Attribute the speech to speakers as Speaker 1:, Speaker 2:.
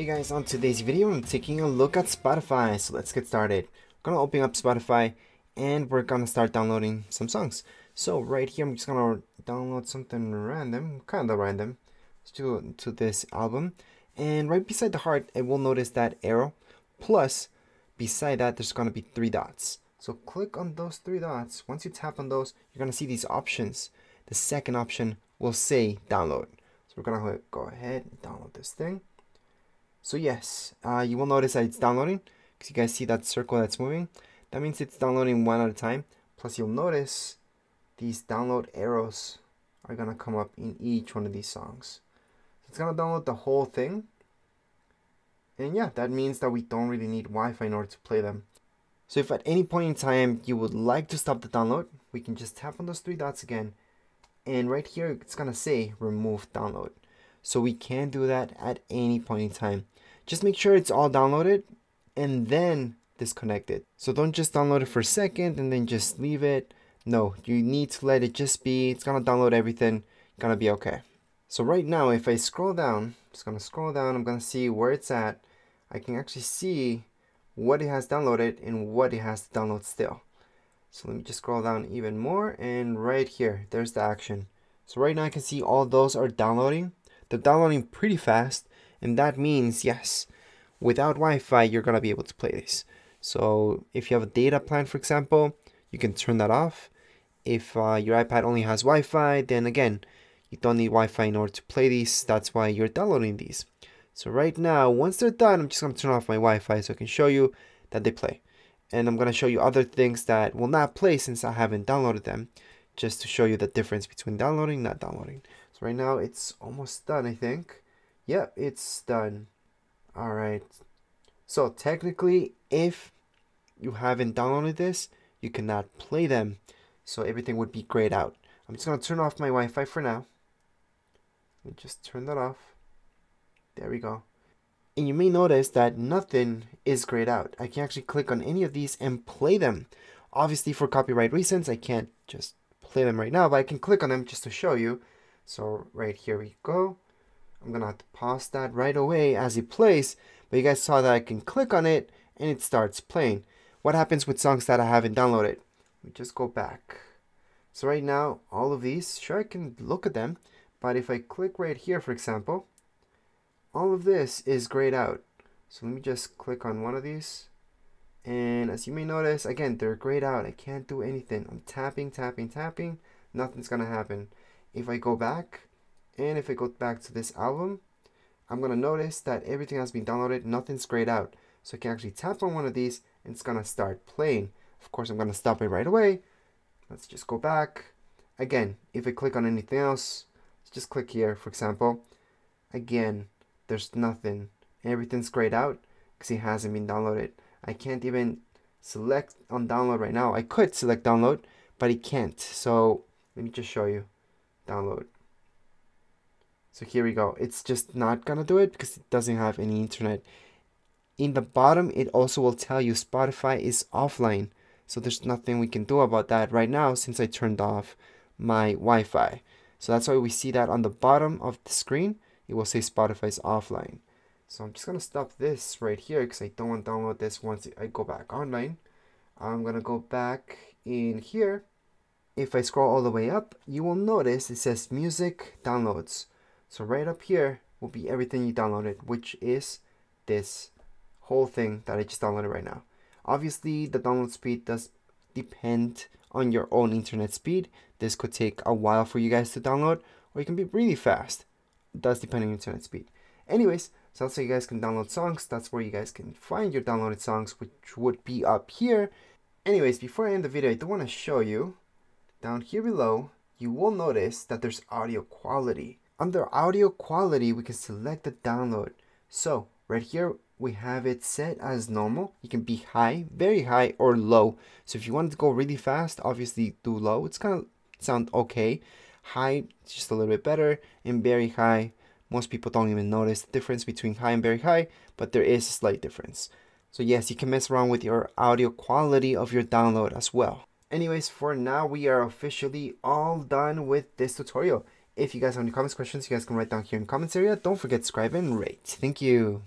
Speaker 1: Hey guys, on today's video I'm taking a look at Spotify, so let's get started. I'm gonna open up Spotify and we're gonna start downloading some songs. So right here I'm just gonna download something random, kinda random, to, to this album. And right beside the heart, I will notice that arrow, plus beside that there's gonna be three dots. So click on those three dots. Once you tap on those, you're gonna see these options. The second option will say download. So we're gonna go ahead and download this thing. So yes, uh, you will notice that it's downloading because you guys see that circle that's moving. That means it's downloading one at a time. Plus you'll notice these download arrows are gonna come up in each one of these songs. So it's gonna download the whole thing. And yeah, that means that we don't really need Wi-Fi in order to play them. So if at any point in time you would like to stop the download, we can just tap on those three dots again. And right here, it's gonna say remove download. So we can do that at any point in time. Just make sure it's all downloaded and then disconnect it. So don't just download it for a second and then just leave it. No, you need to let it just be. It's gonna download everything. Gonna be okay. So right now, if I scroll down, I'm just gonna scroll down. I'm gonna see where it's at. I can actually see what it has downloaded and what it has to download still. So let me just scroll down even more and right here, there's the action. So right now I can see all those are downloading. They're downloading pretty fast and that means yes, without Wi-Fi you're gonna be able to play this. So if you have a data plan for example, you can turn that off. If uh, your iPad only has Wi-Fi, then again, you don't need Wi-Fi in order to play these. That's why you're downloading these. So right now, once they're done, I'm just gonna turn off my Wi-Fi so I can show you that they play. And I'm gonna show you other things that will not play since I haven't downloaded them, just to show you the difference between downloading and not downloading. So right now it's almost done, I think. Yep, it's done. All right. So technically, if you haven't downloaded this, you cannot play them. So everything would be grayed out. I'm just gonna turn off my Wi-Fi for now. Let me just turn that off. There we go. And you may notice that nothing is grayed out. I can actually click on any of these and play them. Obviously for copyright reasons, I can't just play them right now, but I can click on them just to show you. So right here we go. I'm gonna have to pause that right away as it plays, but you guys saw that I can click on it and it starts playing. What happens with songs that I haven't downloaded? We just go back. So right now, all of these, sure I can look at them, but if I click right here, for example, all of this is grayed out. So let me just click on one of these. And as you may notice, again, they're grayed out. I can't do anything. I'm tapping, tapping, tapping. Nothing's to happen. If I go back, and if I go back to this album, I'm going to notice that everything has been downloaded. Nothing's grayed out. So I can actually tap on one of these, and it's going to start playing. Of course, I'm going to stop it right away. Let's just go back. Again, if I click on anything else, let's just click here, for example. Again, there's nothing. Everything's grayed out because it hasn't been downloaded. I can't even select on download right now. I could select download, but it can't. So let me just show you. Download. So here we go. It's just not gonna do it because it doesn't have any internet. In the bottom, it also will tell you Spotify is offline. So there's nothing we can do about that right now since I turned off my Wi-Fi. So that's why we see that on the bottom of the screen it will say Spotify's offline. So I'm just going to stop this right here because I don't want to download this once I go back online. I'm going to go back in here. If I scroll all the way up, you will notice it says music downloads. So right up here will be everything you downloaded, which is this whole thing that I just downloaded right now. Obviously, the download speed does depend on your own internet speed. This could take a while for you guys to download, or it can be really fast It does depend on your internet speed. Anyways, so that's how you guys can download songs. That's where you guys can find your downloaded songs, which would be up here. Anyways, before I end the video, I do want to show you, down here below, you will notice that there's audio quality. Under audio quality, we can select the download. So, right here, we have it set as normal. You can be high, very high, or low. So if you wanted to go really fast, obviously do low. It's gonna sound okay high just a little bit better and very high most people don't even notice the difference between high and very high but there is a slight difference so yes you can mess around with your audio quality of your download as well anyways for now we are officially all done with this tutorial. If you guys have any comments questions you guys can write down here in the comments area. Don't forget to subscribe and rate. Thank you